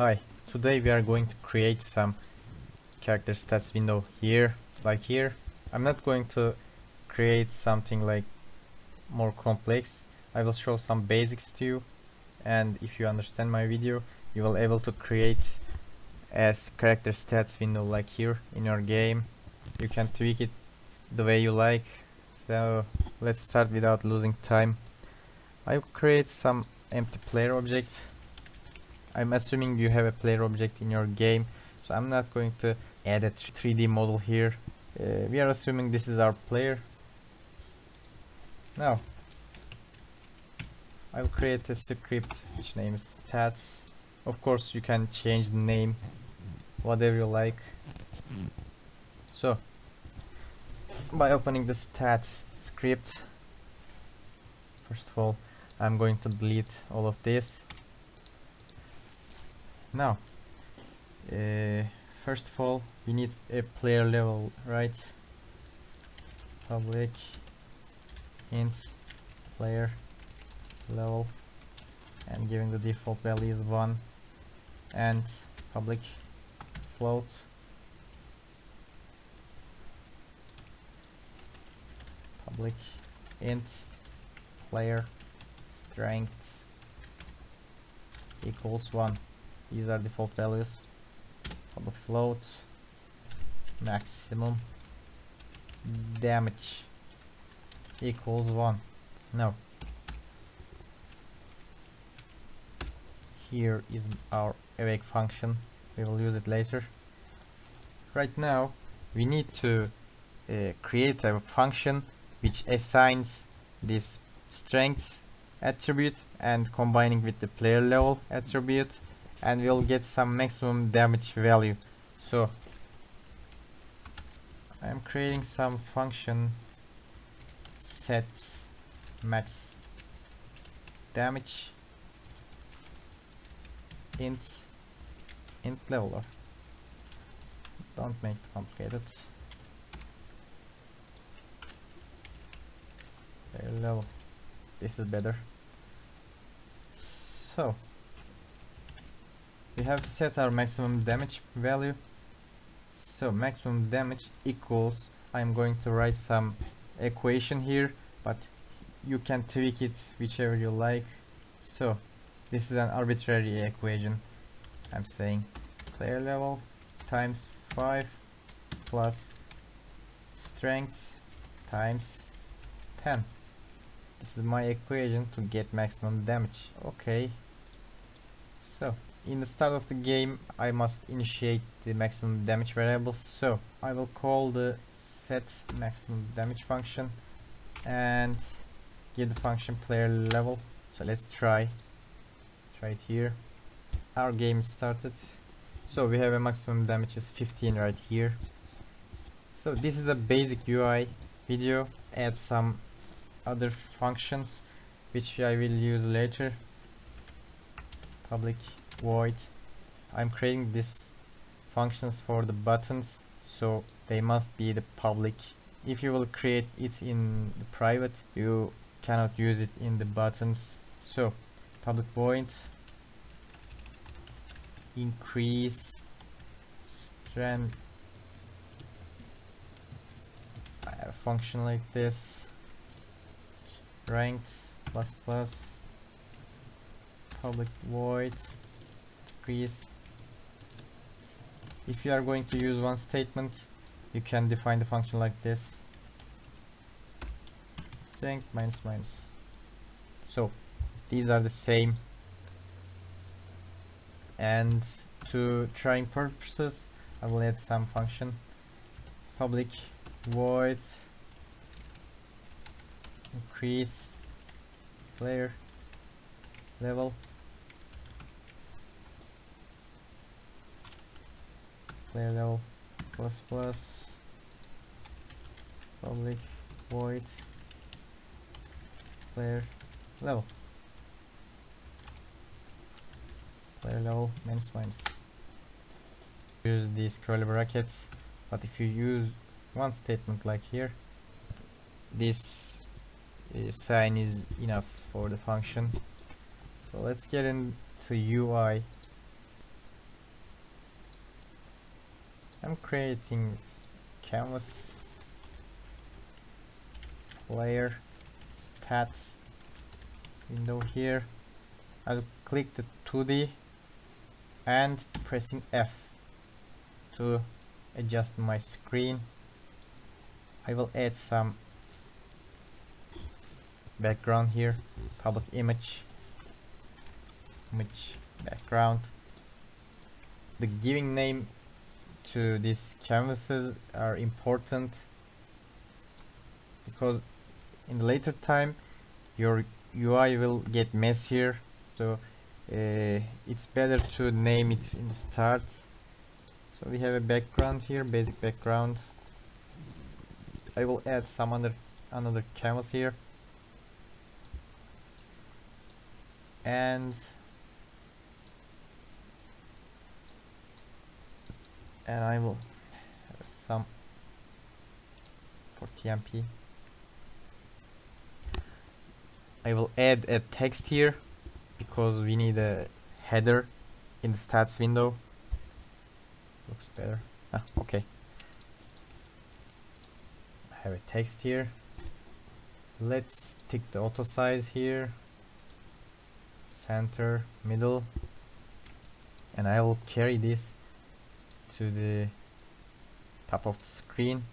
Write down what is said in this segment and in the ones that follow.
Hi, today we are going to create some character stats window here, like here. I'm not going to create something like more complex. I will show some basics to you and if you understand my video you will able to create as character stats window like here in your game. You can tweak it the way you like. So let's start without losing time. I will create some empty player object I'm assuming you have a player object in your game so I'm not going to add a 3D model here. Uh, we are assuming this is our player. Now I'll create a script which name is stats. Of course you can change the name whatever you like. So by opening the stats script first of all I'm going to delete all of this now uh, first of all we need a player level right? Public int player level and giving the default value is 1 and public float. Public int player strength equals 1 these are default values. Public float. Maximum damage equals 1 now here is our awake function. We will use it later. Right now we need to uh, create a function which assigns this strength attribute and combining with the player level attribute and we'll get some maximum damage value. So I'm creating some function set max damage int int leveler don't make it complicated. Level. This is better. So we have to set our maximum damage value. So maximum damage equals I'm going to write some equation here but you can tweak it whichever you like. So this is an arbitrary equation. I'm saying player level times 5 plus strength times 10 this is my equation to get maximum damage. Okay. So in the start of the game I must initiate the maximum damage variable so I will call the set maximum damage function and give the function player level. So let's try. Try it here. Our game started. So we have a maximum damage is 15 right here. So this is a basic UI video. Add some other functions which I will use later. Public void. I'm creating these functions for the buttons so they must be the public. If you will create it in the private you cannot use it in the buttons. So public void increase strength uh, I have a function like this ranked plus plus public void increase. If you are going to use one statement you can define the function like this. Strength minus minus. So these are the same. And to trying purposes I will add some function. Public void. Increase player level player level plus plus public void player level. Player level minus minus. Use these curly brackets but if you use one statement like here this uh, sign is enough for the function. So let's get into UI I'm creating canvas layer stats window here. I'll click the 2D and pressing F to adjust my screen. I will add some background here public image image background. The giving name to these canvases are important because in the later time your UI will get messier. So uh, it's better to name it in the start. So we have a background here basic background. I will add some other another canvas here. And and I will have some for TMP I will add a text here because we need a header in the stats window. Looks better. Ah, okay. I have a text here. Let's tick the auto size here. Center middle. And I will carry this to the top of the screen.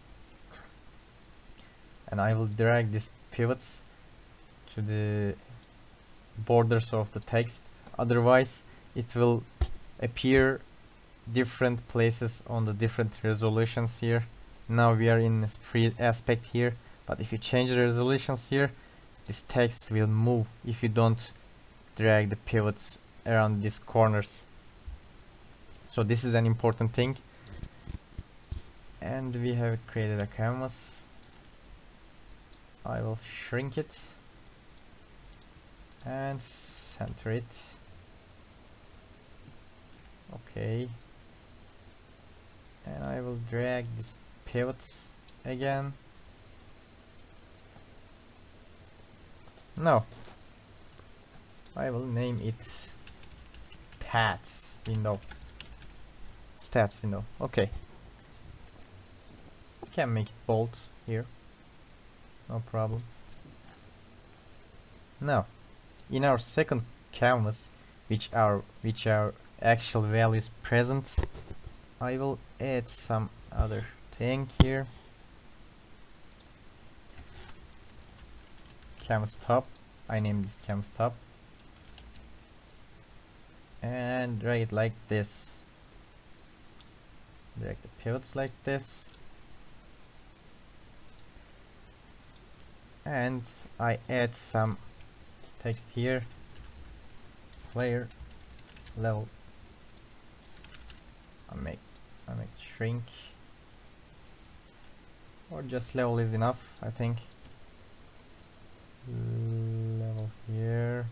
And I will drag these pivots to the borders of the text. Otherwise it will appear different places on the different resolutions here. Now we are in this free aspect here. But if you change the resolutions here this text will move if you don't drag the pivots around these corners so this is an important thing. And we have created a canvas. I will shrink it and center it. Okay. And I will drag this pivot again. No. I will name it stats window stats window. Okay. Can make it bold here. No problem. Now in our second canvas which are which are actual values present I will add some other thing here. Canvas top. I name this canvas top. And it like this drag the pivots like this. And I add some text here. Player level. I make I make shrink. Or just level is enough I think. Level here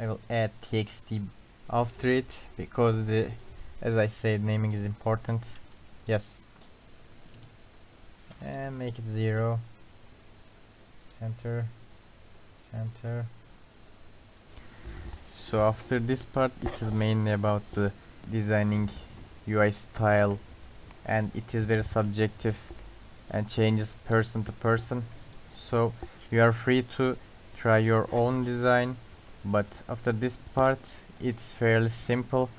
I will add txt after it because the as I said naming is important. Yes. And make it zero. Center center so after this part it is mainly about the designing UI style and it is very subjective and changes person to person. So you are free to try your own design but after this part it's fairly simple.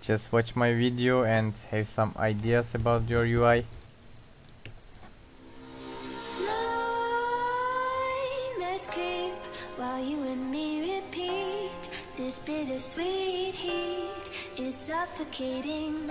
Just watch my video and have some ideas about your UI suffocating.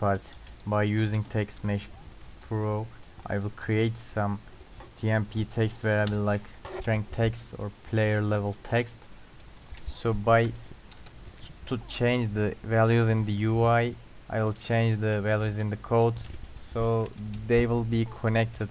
In this part, by using Text Mesh Pro, I will create some TMP text variable like string text or player level text. So by to change the values in the UI, I will change the values in the code so they will be connected.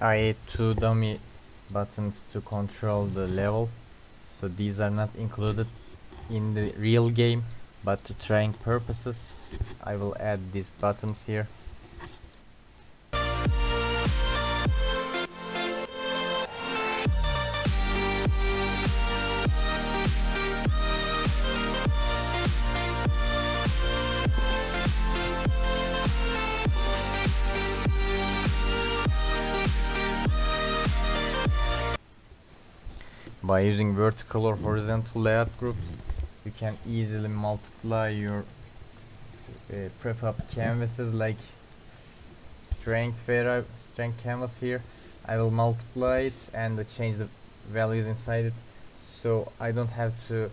I add two dummy buttons to control the level. So these are not included in the real game but to training purposes I will add these buttons here by using vertical or horizontal layout groups you can easily multiply your uh, prefab canvases like strength vari strength canvas here. I will multiply it and change the values inside it. So I don't have to uh,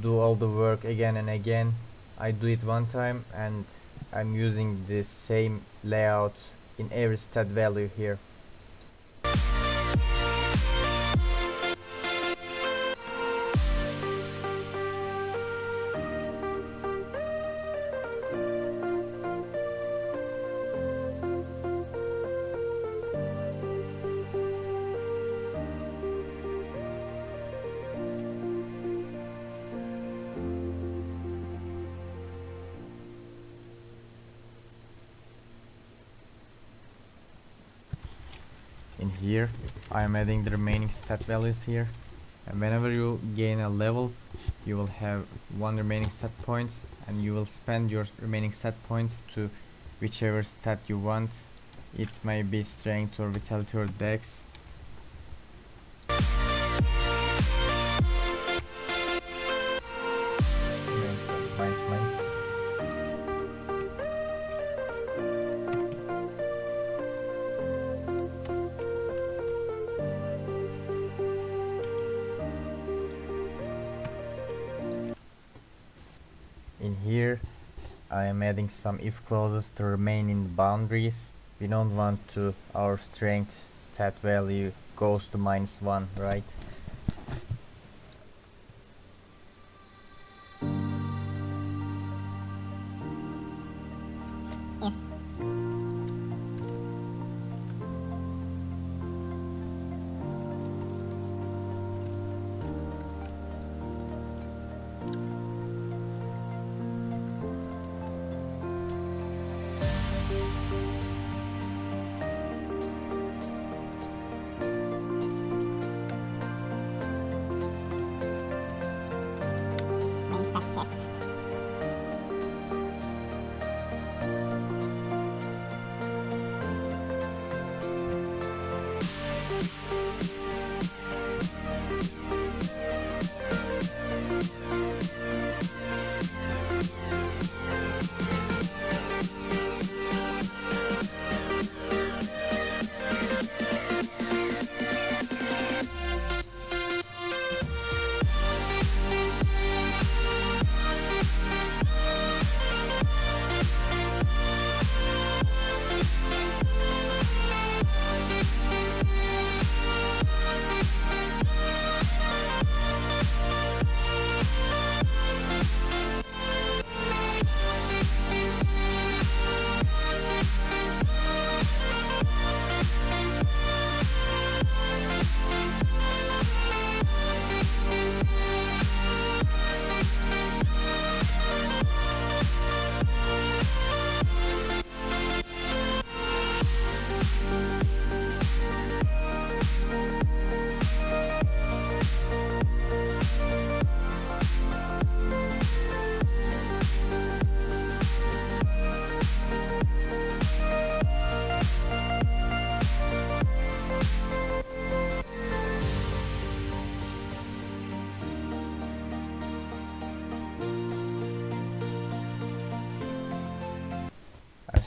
do all the work again and again. I do it one time and I'm using the same layout in every stat value here adding the remaining stat values here. And whenever you gain a level you will have one remaining stat points and you will spend your remaining stat points to whichever stat you want. It may be strength or vitality or dex some if clauses to remain in boundaries. We don't want to our strength stat value goes to minus 1 right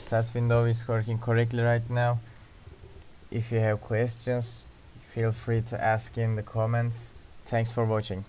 stats window is working correctly right now. If you have questions feel free to ask in the comments. Thanks for watching